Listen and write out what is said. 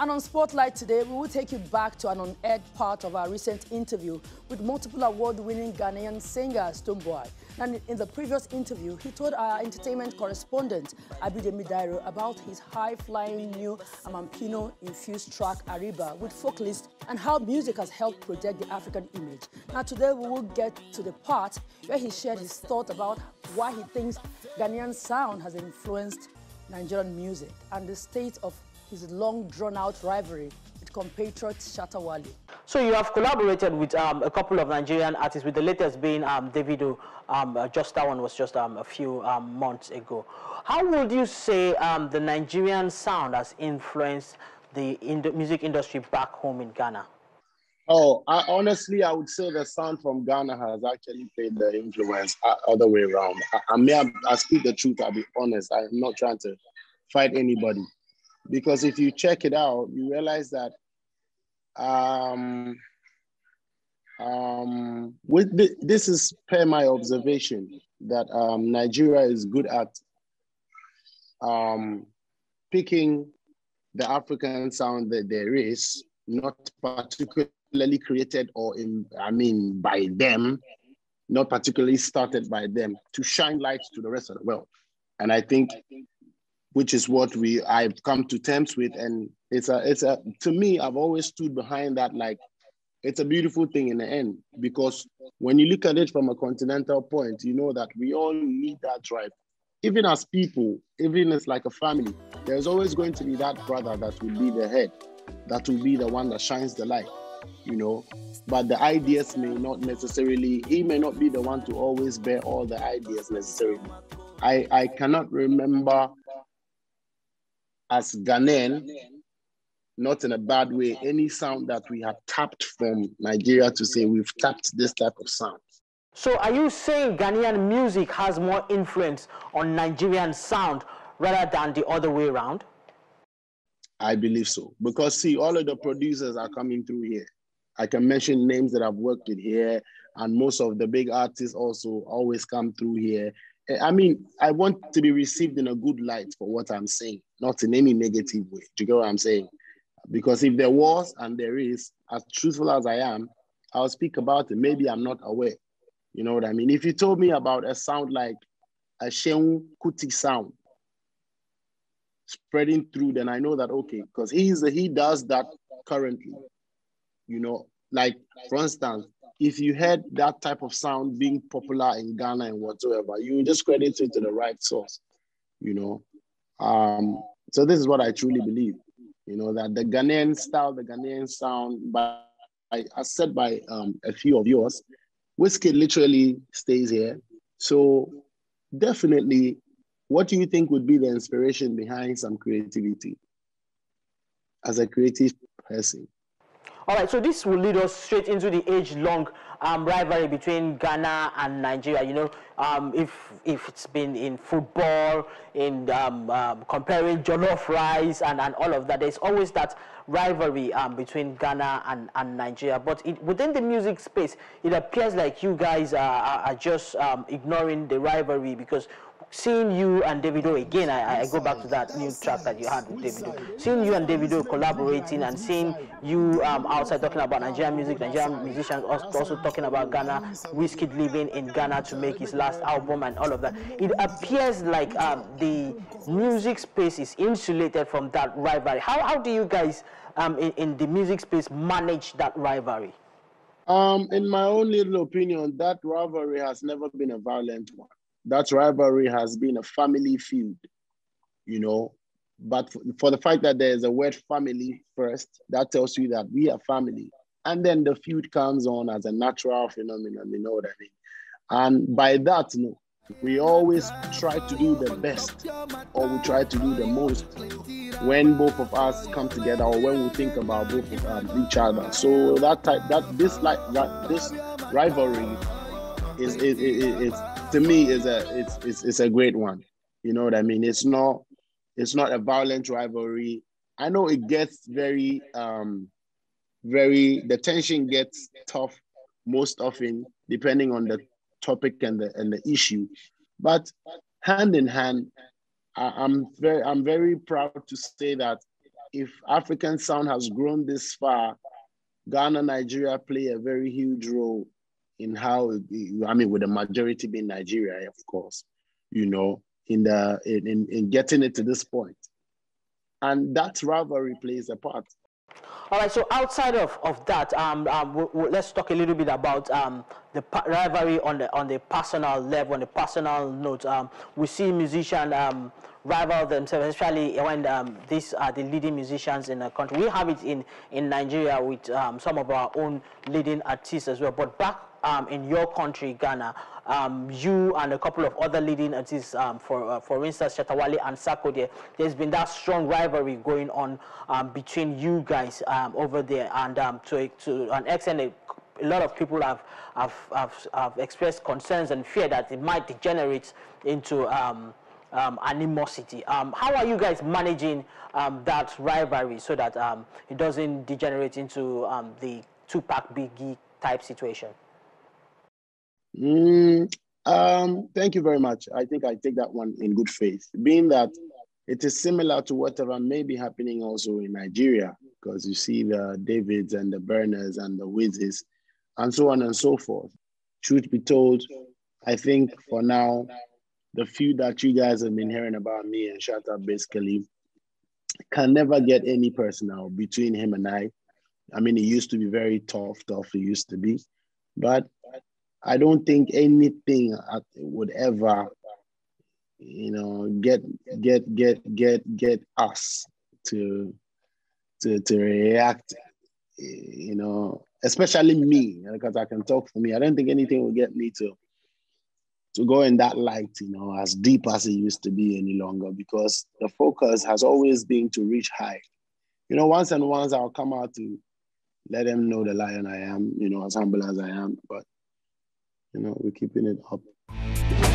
And on Spotlight today, we will take you back to an unaired part of our recent interview with multiple award-winning Ghanaian singer Stonebwoy. And in the previous interview, he told our entertainment correspondent Abidemi Dairo about his high-flying new Amapiano-infused track Ariba with Folklist and how music has helped project the African image. Now today we will get to the part where he shared his thought about why he thinks Ghanaian sound has influenced Nigerian music and the state of his long drawn-out rivalry with compatriot Shatta Wale. So you have collaborated with um, a couple of Nigerian artists, with the latest being um, Davido. Um, uh, just that one was just um, a few um, months ago. How would you say um, the Nigerian sound has influenced the in music industry back home in Ghana? Oh, I, honestly, I would say the sound from Ghana has actually played the influence uh, other way around. I, I mean, I, I speak the truth. I'll be honest. I'm not trying to fight anybody. Because if you check it out, you realize that um, um, with this is per my observation that um, Nigeria is good at um, picking the African sound that there is, not particularly created or in, I mean, by them, not particularly started by them, to shine light to the rest of the world. And I think which is what we I've come to terms with. And it's a it's a to me, I've always stood behind that like it's a beautiful thing in the end because when you look at it from a continental point, you know that we all need that drive. Even as people, even as like a family, there's always going to be that brother that will be the head, that will be the one that shines the light, you know. But the ideas may not necessarily, he may not be the one to always bear all the ideas necessarily. I, I cannot remember as Ghanaian, not in a bad way, any sound that we have tapped from Nigeria to say we've tapped this type of sound. So are you saying Ghanaian music has more influence on Nigerian sound rather than the other way around? I believe so. Because see, all of the producers are coming through here. I can mention names that I've worked with here, and most of the big artists also always come through here. I mean, I want to be received in a good light for what I'm saying, not in any negative way. Do you get what I'm saying? Because if there was and there is, as truthful as I am, I'll speak about it. Maybe I'm not aware. You know what I mean? If you told me about a sound like a Seun Kuti sound spreading through, then I know that okay, because he's he does that currently. You know, like for instance, if you heard that type of sound being popular in Ghana and whatsoever, you just credit it to the right source, you know. Um, so this is what I truly believe, you know, that the Ghanaian style, the Ghanaian sound, by as said by um, a few of yours, Wizkid literally stays here. So definitely, what do you think would be the inspiration behind some creativity as a creative person? All right, so this will lead us straight into the age-long um, rivalry between Ghana and Nigeria. You know, um, if if it's been in football, in um, um comparing jollof rice and, and all of that, there's always that rivalry um, between Ghana and, and Nigeria. But it, within the music space, it appears like you guys are, are, just um, ignoring the rivalry because seeing you and Davido again, I, I, go back to that new track that you had with Davido. Seeing you and Davido collaborating and seeing you um, outside talking about Nigerian music, Nigerian musicians also talking about Ghana, Wizkid living in Ghana to make his last album and all of that. It appears like um, the music space is insulated from that rivalry. How, how do you guys um, in, in the music space manage that rivalry? Um, in my own little opinion, that rivalry has never been a violent one that rivalry has been a family feud, you know. But for, the fact that there's a word family first, that tells you that we are family. And then the feud comes on as a natural phenomenon, you know what I mean? And by that, you know, we always try to do the best or we try to do the most when both of us come together or when we think about both of um, each other. So that type, that this like that this rivalry is is, is, is to me is a it's, it's it's a great one. You know what I mean? It's not it's not a violent rivalry. I know it gets very um very the tension gets tough most often depending on the topic and the and the issue. But hand in hand, I, I'm very I'm very proud to say that if African sound has grown this far, Ghana, Nigeria play a very huge role in how, I mean, with the majority being Nigeria, of course, you know, in the in, in getting it to this point. And that rivalry plays a part. All right, so outside of, of that, um, um, we, we, let's talk a little bit about um, the rivalry on the on the personal level, on the personal note. Um, we see musicians um, rival themselves, especially when um, these are the leading musicians in the country. We have it in, in Nigeria with some of our own leading artists as well. But back in your country, Ghana, you and a couple of other leading artists, for uh, for instance, Shatta Wale and Sarkodie, there's been that strong rivalry going on between you guys over there, and to, to an extent, a lot of people have, have, have, have, expressed concerns and fear that it might degenerate into um, um, animosity. Um, how are you guys managing um, that rivalry so that um, it doesn't degenerate into um, the Tupac Biggie type situation? Mm, thank you very much. I think I take that one in good faith, being that it is similar to whatever may be happening also in Nigeria, because you see the Davids and the Burnas and the Wizzes and so on and so forth. Truth be told, I think for now, the few that you guys have been hearing about me and Shatta basically can never get any personal between him and I. I mean, it used to be very tough, tough it used to be, but I don't think anything uh, would ever, you know, get get get get get us to to to react, eh, you know, especially me, because I can talk for me. I don't think anything will get me to to go in that light, you know, as deep as it used to be any longer, because the focus has always been to reach high. You know, once and once I'll come out to let them know the lion I am, you know, as humble as I am, but you know, we're keeping it up.